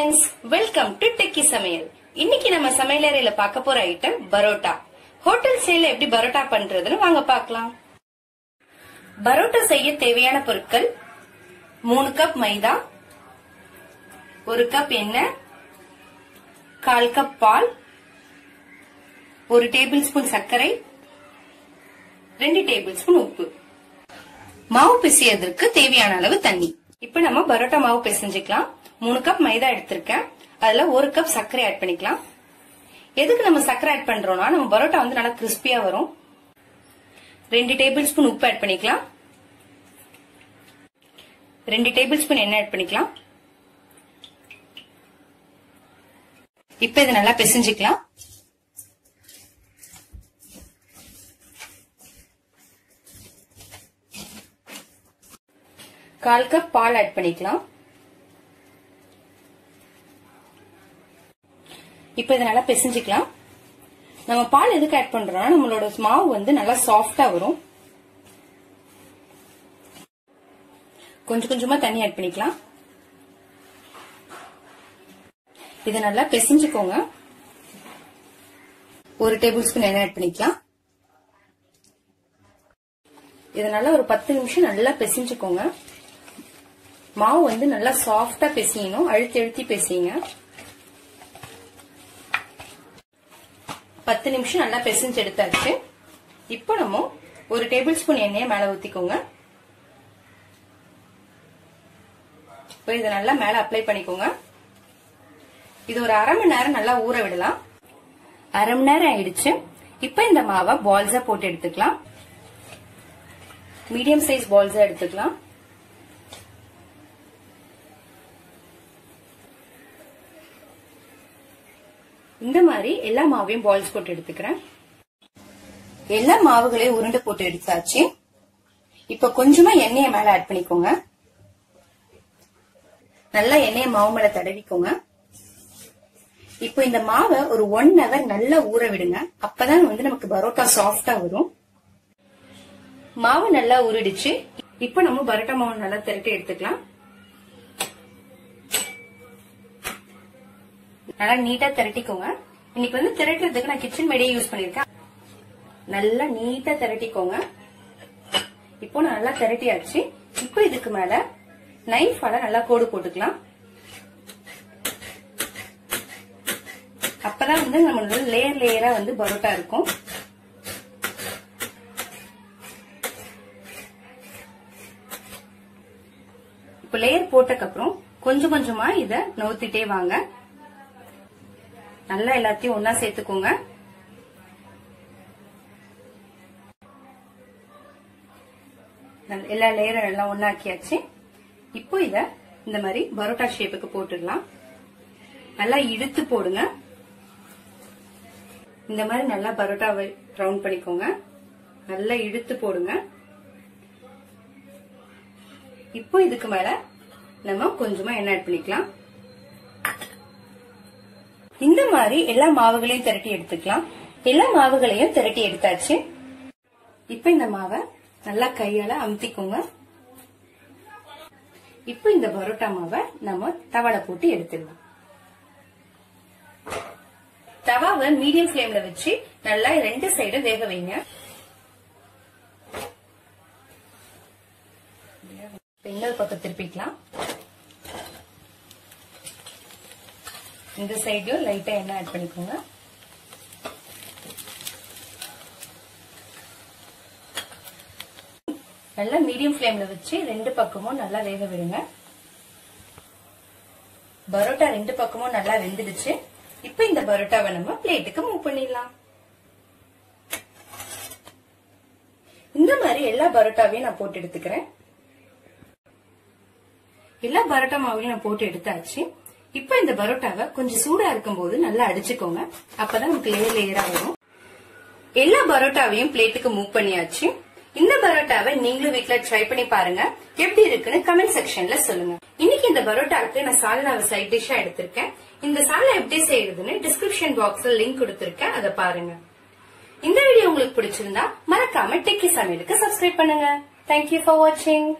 Welcome to techie சமையல் இன்னைக்கு நம்ம சமையலறையில பார்க்க போற ஐட்டம் பரோட்டா. ஹோட்டல் ஸ்டைல எப்படி பரோட்டா பண்றதுன்னு வாங்க பார்க்கலாம். பரோட்டா செய்ய தேவையான பொருட்கள் மூணு கப் மைதா ஒரு கப் எண்ணெய் கால் கப் பால் ஒரு டேபிள் ஸ்பூன் சர்க்கரை ரெண்டு டேபிள் ஸ்பூன் உப்பு. மாவு பிசையதற்கு தேவையான அளவு தண்ணி. இப்ப நம்ம பரோட்டா மாவு பிசைஞ்சுக்கலாம். மூணு கப் மைதா எடுத்திருக்கேன். அதுல ஒரு கப் சர்க்கரை ஆட் பண்ணிக்கலாம். எதுக்கு நம்ம சர்க்கரை ஆட் பண்றோம்னா நம்ம பரோட்டா வந்து நல்லா கிறிஸ்பியா வரும். ரெண்டு டேபிள் ஸ்பூன் உப்பு ஆட் பண்ணிக்கலாம். ரெண்டு டேபிள் ஸ்பூன் எண்ணெய் ஆட் பண்ணிக்கலாம். இப்ப இது நல்லா பிசைஞ்சுக்கலாம். கால் கப் பால் ஆட் பண்ணிக்கலாம். இப்ப இதை நல்லா பிசைஞ்சுக்கலாம். நம்ம பால் எதுக்கு ஆட் பண்றோம்னா நம்மளோட மாவு வந்து நல்லா சாஃப்டா வரும். கொஞ்சம் கொஞ்சமா தண்ணி ஆட் பண்ணிக்கலாம். இதை நல்லா பிசைஞ்சுக்கோங்க. ஒரு டேபிள் ஸ்பூன் எண்ணெய் ஆட் பண்ணிக்கலாம். இதை நல்லா ஒரு பத்து நிமிஷம் நல்லா பிசைஞ்சுக்கோங்க. மாவு வந்து நல்லா சாஃப்டா பிசையணும். அழுத்தி அழுத்தி பிசைங்க பத்து நிமிஷம் நல்லா பெசஞ்சு எடுத்தாச்சு. இப்போ நம்ம ஒரு டேபிள் ஸ்பூன் எண்ணெயை மேல ஊத்திக்கோங்க. இப்போ இதை நல்லா மேல அப்ளை பண்ணிக்கோங்க. இது ஒரு அரை மணி நேரம் நல்லா ஊற விடலாம். அரை மணி நேரம் ஆயிடுச்சு. இப்போ இந்த மாவை பால்ஸா போட்டு எடுத்துக்கலாம். மீடியம் சைஸ் பால்ஸா எடுத்துக்கலாம். இந்த மாதிரி எல்லா மாவையும் பாயில்ஸ் போட்டு எடுத்துக்கிறேன். எல்லா மாவுகளையும் உருண்டை போட்டு எடுத்தாச்சு. இப்ப கொஞ்சமா எண்ணெய மேல ஆட் பண்ணிக்கோங்க. நல்லா எண்ணெய மாவு மேல தடவிக்கோங்க. இப்போ இந்த மாவை ஒரு ஒன் ஹவர் நல்லா ஊற விடுங்க. அப்பதான் வந்து நமக்கு பரோட்டா சாஃப்டா வரும். மாவு நல்லா ஊறிடுச்சு. இப்போ நம்ம பரோட்டா மாவு நல்லா திரட்டி எடுத்துக்கலாம். நல்லா நீட்டா திரட்டிக்கோங்க. இன்னைக்கு வந்து திரட்டுறதுக்கு நான் கிச்சன் மேடையே யூஸ் பண்ணிருக்கேன் நல்லா நீட்டா திரட்டிக்கோங்க. இப்போ நல்லா திரட்டியாச்சு. இப்போ இதுக்கு மேல நைஃபால நல்லா கோடு போட்டுக்கலாம். அப்பதான் வந்து நம்மளோட லேயர் லேயரா வந்து பரோட்டா இருக்கும். இப்போ லேயர் போட்டக்கு அப்புறம் கொஞ்சம் கொஞ்சமா இத நவுத்திட்டே வாங்க. நல்லா எல்லாத்தையும் ஒன்னா சேர்த்துக்கோங்க. எல்லா லேயரும் எல்லாம் ஒன்னாக்கியாச்சு இப்போ இத இந்த மாதிரி பரோட்டா ஷேப்புக்கு போட்டுடலாம். நல்லா இழுத்து போடுங்க. இந்த மாதிரி நல்லா பரோட்டாவை ரவுண்ட் பண்ணிக்கோங்க. நல்லா இழுத்து போடுங்க. இப்போ இதுக்கு மேல நம்ம கொஞ்சமா எண்ணெய் ஆட் பண்ணிக்கலாம். இந்த மாதிரி எல்லா மாவுகளையும் திரட்டி எடுத்துக்கலாம். எல்லா மாவுகளையும் திரட்டி எடுத்தாச்சு. இப்ப இந்த மாவை நல்லா கையால அமுத்திக்கோங்க. இப்ப இந்த பரோட்டா மாவை நம்ம தவளை போட்டு எடுத்துடலாம். தவாவை மீடியம் ஃபிளேம்ல வச்சு நல்லா ரெண்டு சைடும் வேக வைங்க. பெண்கள் பக்கம் திருப்பிக்கலாம். இந்த சைடும் லைட்டா எண்ணெய் ஆட் பண்ணிக்கோங்க? நல்லா மீடியம் ஃப்ளேம்ல வச்சு ரெண்டு பக்கமும் நல்லா வேக விடுங்க. பரோட்டா ரெண்டு பக்கமும் நல்லா வெந்துடுச்சு. இப்ப இந்த பரோட்டாவை நம்ம பிளேட்டுக்கு மூவ் பண்ணிடலாம். இந்த மாதிரி எல்லா பரோட்டாவையும் நான் போட்டு எடுத்துக்கிறேன். எல்லா பரோட்டா மாவையும் நான் போட்டு எடுத்தாச்சு. இப்ப இந்த பரோட்டாவை கொஞ்சம் சூடா இருக்கும்போது நல்லா அடிச்சுக்கோங்க. அப்பதான் நமக்கு லேயர் லேயரா வரும். எல்லா பரோட்டாவையும் பிளேட்டுக்கு மூவ் பண்ணியாச்சு. இந்த பரோட்டாவை நீங்களும் வீட்ல ட்ரை பண்ணி பாருங்க. எப்படி இருக்குன்னு கமெண்ட் செக்ஷன்ல சொல்லுங்க. இன்னைக்கு இந்த பரோட்டாவுக்கு நான் சால்னாவை சைட் டிஷ்ஷா எடுத்திருக்கேன். இந்த சால்னா எப்படி செய்யறதுன்னு டிஸ்கிரிப்ஷன் பாக்ஸ்ல லிங்க் கொடுத்திருக்கேன். அதை பாருங்க. இந்த வீடியோ உங்களுக்கு பிடிச்சிருந்தா மறக்காம டெக்கி சமையலுக்கு சப்ஸ்கிரைப் பண்ணுங்க. தேங்க்யூ ஃபார் வாட்சிங்